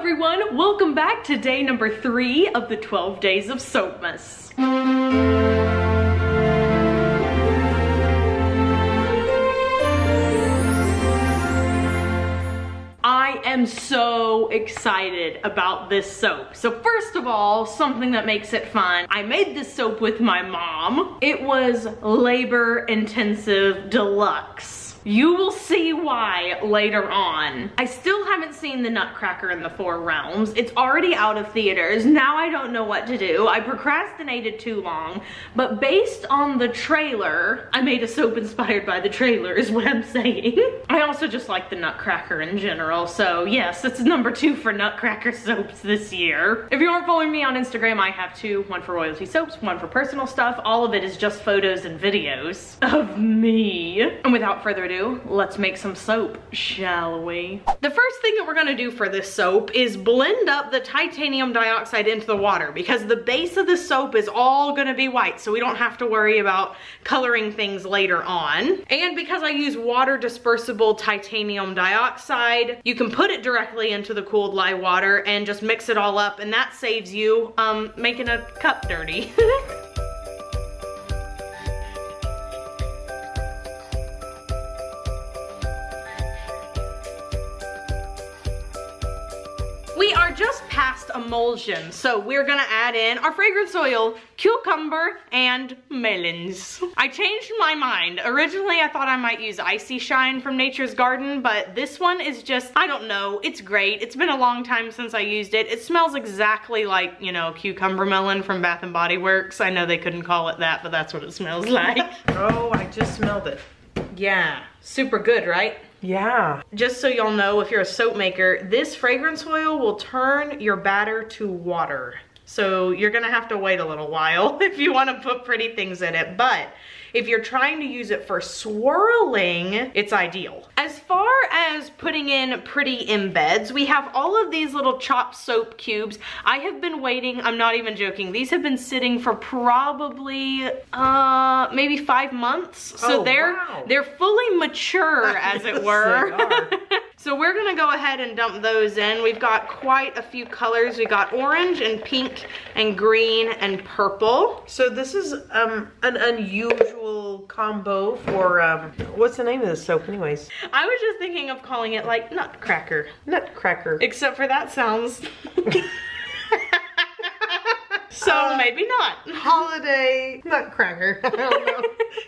everyone, welcome back to day number three of the 12 days of Soapmas. I am so excited about this soap. So first of all, something that makes it fun. I made this soap with my mom. It was labor intensive deluxe. You will see why later on. I still haven't seen the Nutcracker in the Four Realms. It's already out of theaters. Now I don't know what to do. I procrastinated too long, but based on the trailer, I made a soap inspired by the trailer is what I'm saying. I also just like the Nutcracker in general, so yes, it's number two for Nutcracker soaps this year. If you aren't following me on Instagram, I have two, one for royalty soaps, one for personal stuff. All of it is just photos and videos of me. And without further ado, ado, let's make some soap, shall we? The first thing that we're gonna do for this soap is blend up the titanium dioxide into the water because the base of the soap is all gonna be white, so we don't have to worry about coloring things later on. And because I use water dispersible titanium dioxide, you can put it directly into the cooled lye water and just mix it all up and that saves you um, making a cup dirty. just past emulsion, so we're gonna add in our fragrance oil, cucumber, and melons. I changed my mind. Originally, I thought I might use Icy Shine from Nature's Garden, but this one is just, I don't know, it's great. It's been a long time since I used it. It smells exactly like, you know, cucumber melon from Bath & Body Works. I know they couldn't call it that, but that's what it smells like. oh, I just smelled it. Yeah, super good, right? Yeah. Just so y'all know, if you're a soap maker, this fragrance oil will turn your batter to water. So you're gonna have to wait a little while if you wanna put pretty things in it. But if you're trying to use it for swirling, it's ideal. As putting in pretty embeds, we have all of these little chopped soap cubes. I have been waiting, I'm not even joking, these have been sitting for probably, uh, maybe five months. So oh, they're, wow. they're fully mature, as it were. So we're gonna go ahead and dump those in. We've got quite a few colors. We got orange and pink and green and purple. So this is um, an unusual combo for, um, what's the name of this soap anyways? I was just thinking of calling it like nutcracker. Nutcracker. Except for that sounds. so Uh, maybe not. Holiday Nutcracker. I don't know.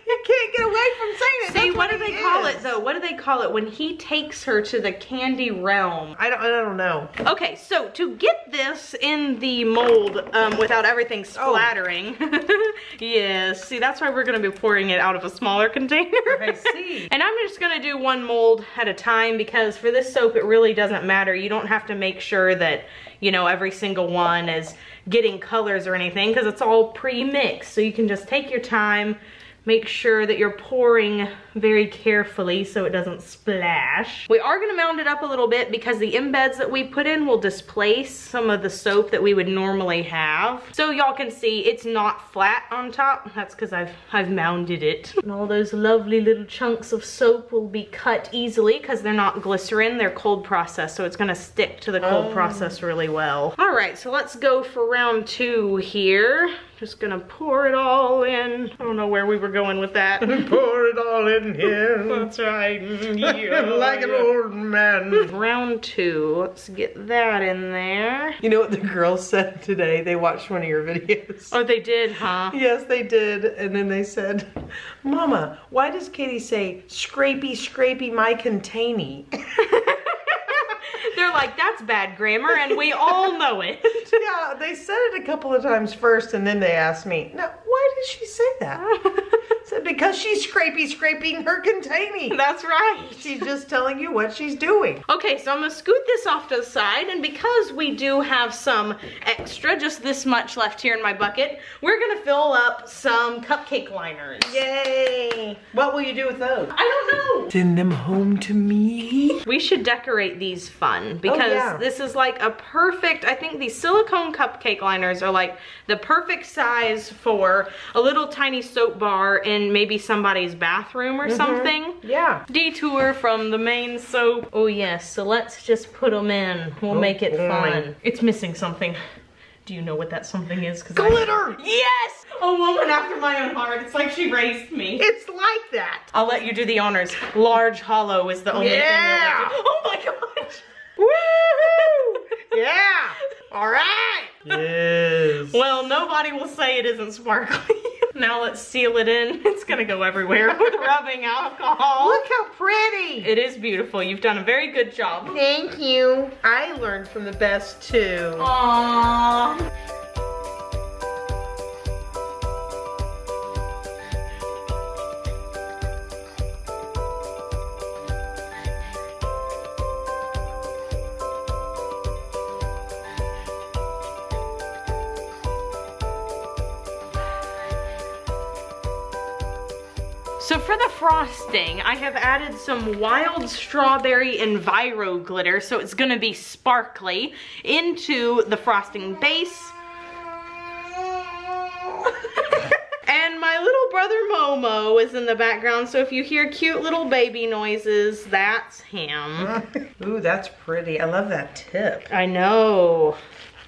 you can't get away from saying it. See, That's what do they it call it though? What do they call it when he takes her to the candy realm? I don't, I don't know. Okay, so to get this in the mold um, without everything Oh. splattering, yes, see that's why we're gonna be pouring it out of a smaller container. I see. And I'm just gonna do one mold at a time because for this soap it really doesn't matter. You don't have to make sure that, you know, every single one is getting colors or anything because it's all pre-mixed. So you can just take your time, make sure that you're pouring very carefully so it doesn't splash. We are gonna mound it up a little bit because the embeds that we put in will displace some of the soap that we would normally have. So y'all can see it's not flat on top. That's because I've, I've mounded it. And all those lovely little chunks of soap will be cut easily because they're not glycerin, they're cold processed. So it's gonna stick to the cold Oh. process really well. All right, so let's go for round two here. Just gonna pour it all in. I don't know where we were going with that. Pour it all in here. That's right. Mm, yeah, like an old man. Round two, let's get that in there. You know what the girls said today? They watched one of your videos. Oh, they did, huh? Yes, they did. And then they said, Mama, why does Katie say, scrapey, scrapey, my containy? They're like, that's bad grammar, and we all know it. yeah, they said it a couple of times first, and then they asked me, now, why did she say that? said, because she's scrapey, scraping her containy. That's right. She's just telling you what she's doing. Okay, so I'm gonna scoot this off to the side, and because we do have some extra, just this much left here in my bucket, we're gonna fill up some cupcake liners. Yay! What will you do with those? I don't know. Send them home to me. We should decorate these fun Mm-hmm. Oh, because yeah. this is like a perfect, I think these silicone cupcake liners are like the perfect size for a little tiny soap bar in maybe somebody's bathroom or mm-hmm. something. Yeah. Detour from the main soap. Oh yes, so let's just put them in. We'll Oh, make it boy. fun. It's missing something. Do you know what that something is? Glitter! I... Yes! A woman after my own heart. It's like she raised me. It's like that. I'll let you do the honors. Large hollow is the only thing Yeah. I do. Oh my gosh! Woo! Yeah. All right. Yes. Well, nobody will say it isn't sparkly. now let's seal it in. It's gonna go everywhere with rubbing alcohol. Look how pretty. It is beautiful. You've done a very good job. Thank you. I learned from the best too. Aww. Frosting, I have added some wild strawberry Enviro glitter, so it's gonna be sparkly, into the frosting base. and my little brother Momo is in the background, so if you hear cute little baby noises, that's him. Ooh, that's pretty. I love that tip. I know.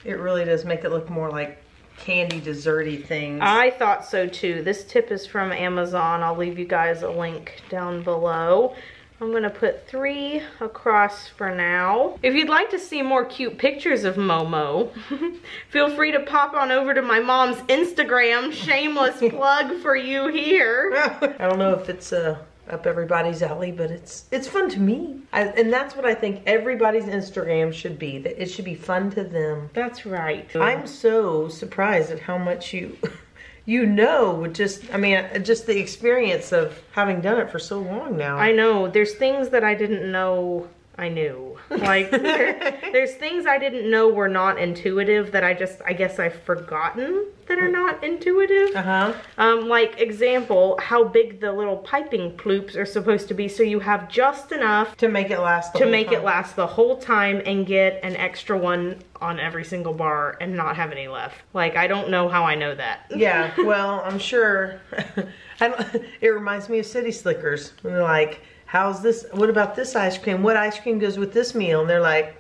It really does make it look more like candy desserty things. I thought so too. This tip is from Amazon. I'll leave you guys a link down below. I'm gonna put three across for now. If you'd like to see more cute pictures of Momo, feel free to pop on over to my mom's Instagram. Shameless plug for you here. I don't know if it's uh, up everybody's alley, but it's it's fun to me. I, and that's what I think everybody's Instagram should be. That it should be fun to them. That's right. I'm so surprised at how much you you know with just I mean just the experience of having done it for so long now. I know. There's things that I didn't know I knew. Like there, there's things I didn't know were not intuitive that I just I guess I've forgotten that are not intuitive. uh-huh. Um, like example, how big the little piping ploops are supposed to be so you have just enough To make it last the to whole make it last the whole time and get an extra one on every single bar and not have any left. Like I don't know how I know that. Yeah, well, I'm sure. I don't, it reminds me of City Slickers. When they're like, "How's this? What about this ice cream? What ice cream goes with this meal?" And they're like,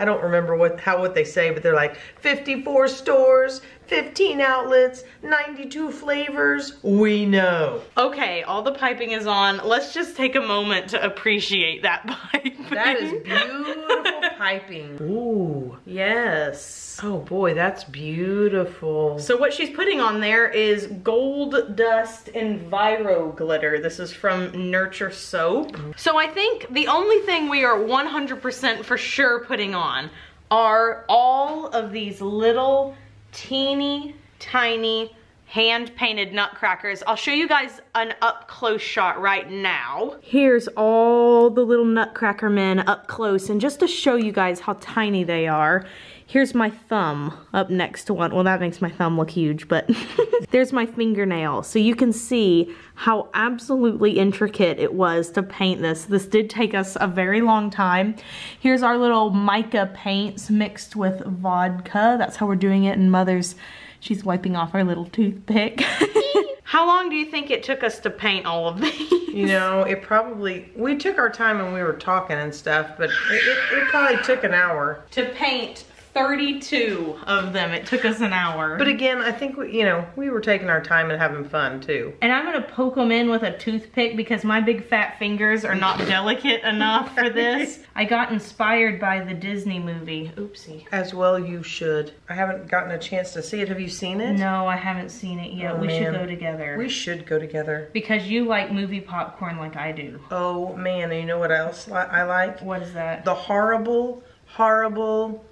I don't remember what how what they say, but they're like, 54 stores, 15 outlets, 92 flavors. We know. Okay, all the piping is on. Let's just take a moment to appreciate that piping. That is beautiful piping. Ooh. Yes. Oh boy, that's beautiful. So what she's putting on there is Gold Dust Enviro Glitter. This is from Nurture Soap. Mm. So I think the only thing we are 100% for sure putting on are all of these little teeny tiny hand painted nutcrackers. I'll show you guys an up close shot right now. Here's all the little nutcracker men up close and just to show you guys how tiny they are, here's my thumb up next to one. Well, that makes my thumb look huge, but there's my fingernail. So you can see how absolutely intricate it was to paint this. This did take us a very long time. Here's our little mica paints mixed with vodka. That's how we're doing it in Mother's She's wiping off her little toothpick. How long do you think it took us to paint all of these? You know, it probably, we took our time and we were talking and stuff, but it, it, it probably took an hour. to paint 32 of them. It took us an hour. But again, I think, we, you know, we were taking our time and having fun too. and I'm gonna poke them in with a toothpick because my big fat fingers are not delicate enough for this. I got inspired by the Disney movie. Oopsie. As well you should. I haven't gotten a chance to see it. Have you seen it? No, I haven't seen it yet. Oh, we should go together. We should go together. because you like movie popcorn like I do. Oh man, and you know what else I like? What is that? The horrible, horrible,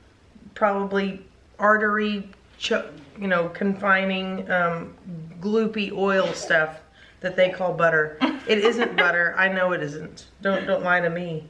probably artery, you know, confining, um, gloopy oil stuff that they call butter. It isn't butter. I know it isn't. Don't don't lie to me.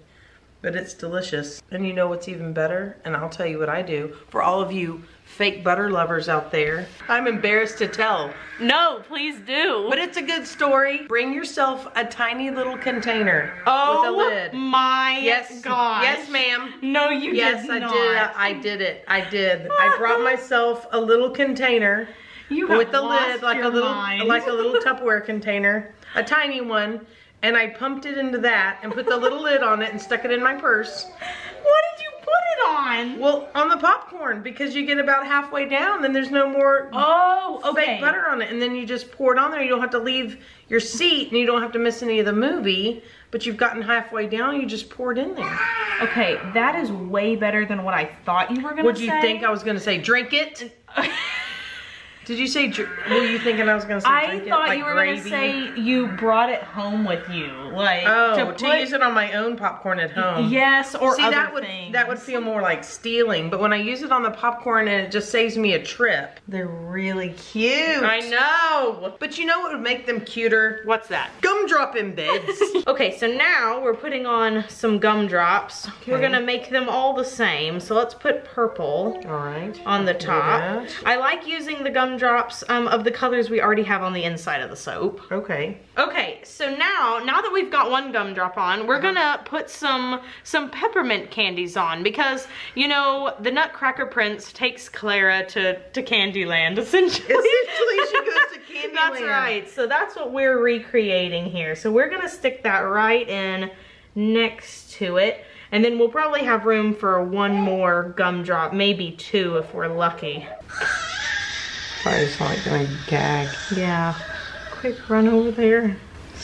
But it's delicious. And you know what's even better? And I'll tell you what I do for all of you fake butter lovers out there. I'm embarrassed to tell, No, please do. but it's a good story. Bring yourself a tiny little container oh with a oh lid. my Yes, gosh. yes, ma'am. No, you did. Yes, did I not. did. I did it. I did. I brought myself a little container You with the lid like a little mind. like a little Tupperware container, a tiny one, and I pumped it into that and put the little lid on it and stuck it in my purse. What did you put it on? Well, on the popcorn because you get about halfway down, then there's no more Oh, okay. fake butter on it, and then you just pour it on there. You don't have to leave your seat, and you don't have to miss any of the movie. But you've gotten halfway down, you just pour it in there. Okay, that is way better than what I thought you were gonna Would say. you think I was gonna say drink it? Did you say? Were you thinking I was gonna say I it? thought like you were gonna say you brought it home with you, like Oh, to, put- use it on my own popcorn at home. Yes, or See, that would things. that would feel more like stealing. But when I use it on the popcorn and it just saves me a trip. They're really cute. I know. But you know what would make them cuter? What's that? Gumdrop in embeds. Okay, so now we're putting on some gumdrops. We're gonna make them all the same. So let's put purple All right. on the top. I like using the gumdrops um, of the colors we already have on the inside of the soap. Okay. Okay, so now now that we've got one gumdrop on, we're gonna put some some peppermint candies on because you know the Nutcracker Prince takes Clara to to Candyland essentially. Essentially, she goes to Candyland. That's right. So that's what we're recreating here. So we're gonna stick that right in next to it. And then we'll probably have room for one more gumdrop, maybe two if we're lucky. I just like gonna gag. Yeah. Quick run over there.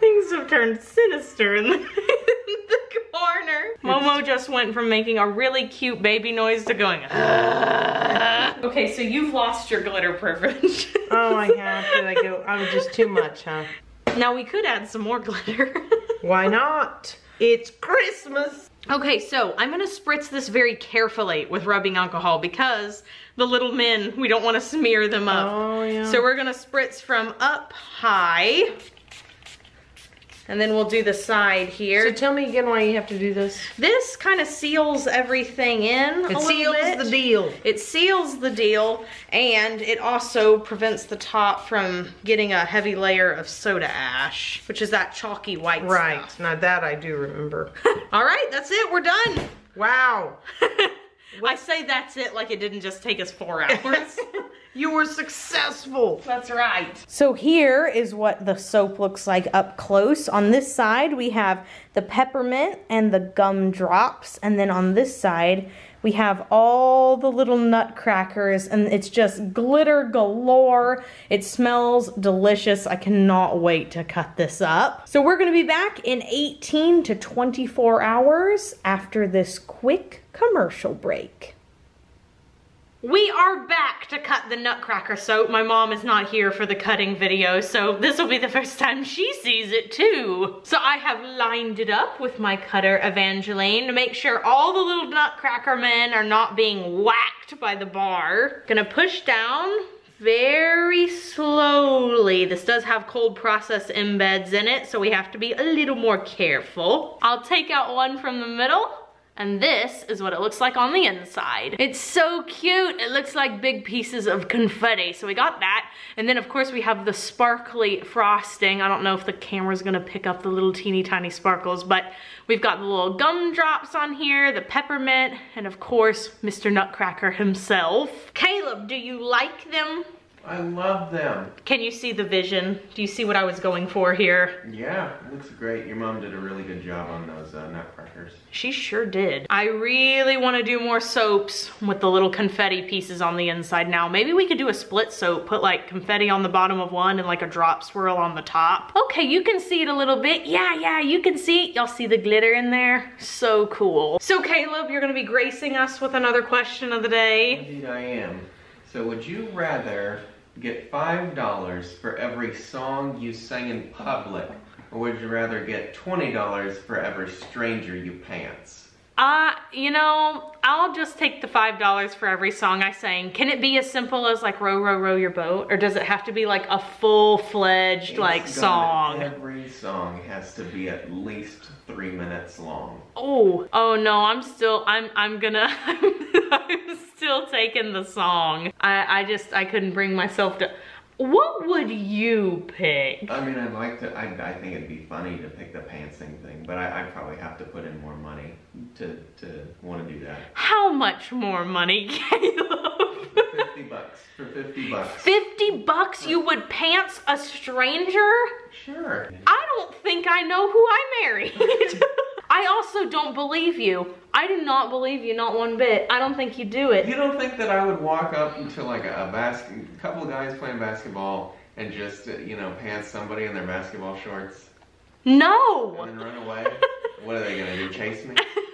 Things have turned sinister in the, in the corner. Momo just went from making a really cute baby noise to going. Okay, so you've lost your glitter privilege. Oh, I have. Did I go? I was just too much, huh? now we could add some more glitter. Why not? It's Christmas. Okay, so I'm gonna spritz this very carefully with rubbing alcohol because the little men, we don't wanna smear them up. Oh, yeah. So we're gonna spritz from up high. And then we'll do the side here. So tell me again why you have to do this. this kind of seals everything in a It seals bit. the deal. It seals the deal and it also prevents the top from getting a heavy layer of soda ash, which is that chalky white Right. stuff. Now that I do remember. All right, that's it, we're done. wow. I say that's it like it didn't just take us four hours. You were successful. that's right. So here is what the soap looks like up close. On this side, we have the peppermint and the gum drops. And then on this side, we have all the little nutcrackers and it's just glitter galore. It smells delicious. I cannot wait to cut this up. So we're gonna be back in 18 to 24 hours after this quick commercial break. We are back to cut the nutcracker soap. My mom is not here for the cutting video, so this will be the first time she sees it too. So I have lined it up with my cutter Evangeline to make sure all the little nutcracker men are not being whacked by the bar. Gonna push down very slowly. This does have cold process embeds in it, so we have to be a little more careful. I'll take out one from the middle. And this is what it looks like on the inside. It's so cute. It looks like big pieces of confetti. So we got that. And then of course we have the sparkly frosting. I don't know if the camera's gonna pick up the little teeny tiny sparkles, but we've got the little gumdrops on here, the peppermint, and of course, Mr. Nutcracker himself. Caleb, do you like them? I love them. Can you see the vision? Do you see what I was going for here? Yeah, looks great. Your mom did a really good job on those uh, nutcrackers. She sure did. I really want to do more soaps with the little confetti pieces on the inside now. Maybe we could do a split soap, put like confetti on the bottom of one and like a drop swirl on the top. Okay, you can see it a little bit. Yeah, yeah, you can see it. Y'all see the glitter in there? So cool. So Caleb, you're gonna be gracing us with another question of the day. Indeed, I am. So, would you rather get five dollars for every song you sang in public, or would you rather get twenty dollars for every stranger you pants? Uh, you know, I'll just take the $5 for every song I sang. Can it be as simple as like row, row, row your boat? Or does it have to be like a full-fledged like song? Every song has to be at least three minutes long. Oh, oh no, I'm still, I'm, I'm gonna, I'm still taking the song. I, I just, I couldn't bring myself to, what would you pick? I mean, I'd like to. I, I think it'd be funny to pick the pantsing thing, but I, I'd probably have to put in more money to to want to do that. How much more money, Caleb? 50 bucks. 50 bucks you would pants a stranger? Sure. I don't think I know who I married. I also don't believe you. I do not believe you, not one bit. I don't think you do it. You don't think that I would walk up to like a, a basket, couple guys playing basketball and just, uh, you know, pants somebody in their basketball shorts No. and then run away? what are they gonna do? Chase me?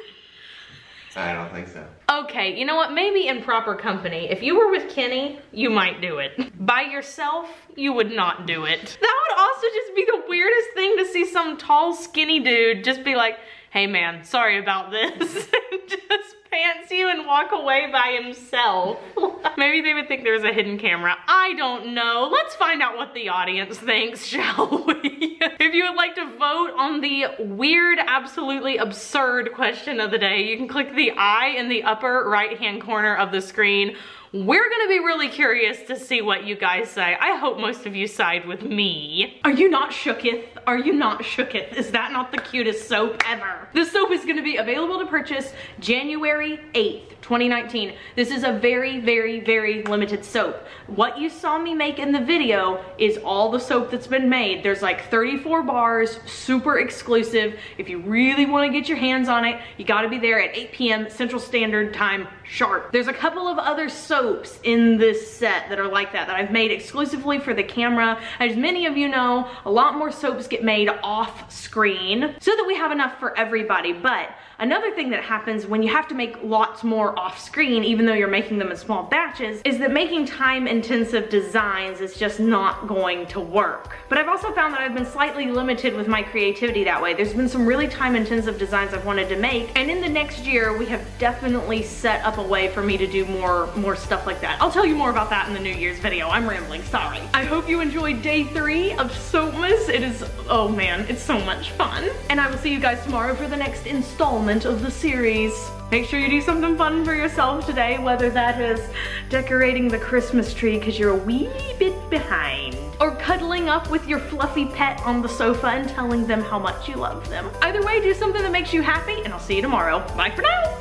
I don't think so. Okay, you know what? Maybe in proper company. If you were with Kenny, you might do it. By yourself, you would not do it. That would also just be the weirdest thing to see some tall, skinny dude just be like, hey man, sorry about this. just pants you and walk away by himself. Maybe they would think there's a hidden camera. I don't know. Let's find out what the audience thinks, shall we? if you would like to vote on the weird, absolutely absurd question of the day, you can click the I in the upper right hand corner of the screen. We're gonna be really curious to see what you guys say. I hope most of you side with me. Are you not shooketh? Are you not shooketh? Is that not the cutest soap ever? This soap is gonna be available to purchase January 8th, 2019. This is a very, very, very limited soap. What you saw me make in the video is all the soap that's been made. There's like 34 bars, super exclusive. If you really wanna get your hands on it, you gotta be there at 8 p.m. Central Standard Time sharp. There's a couple of other soaps in this set that are like that, that I've made exclusively for the camera. As many of you know, a lot more soaps get made off screen so that we have enough for everybody. But another thing that happens when you have to make lots more off screen, even though you're making them in small batches, is that making time intensive designs is just not going to work. But I've also found that I've been slightly limited with my creativity that way. There's been some really time intensive designs I've wanted to make. And in the next year, we have definitely set up way for me to do more, more stuff like that. I'll tell you more about that in the New Year's video. I'm rambling, sorry. I hope you enjoyed day three of Soapmas. It is, oh man, it's so much fun. And I will see you guys tomorrow for the next installment of the series. Make sure you do something fun for yourself today, whether that is decorating the Christmas tree because you're a wee bit behind, or cuddling up with your fluffy pet on the sofa and telling them how much you love them. Either way, do something that makes you happy, and I'll see you tomorrow. Bye for now.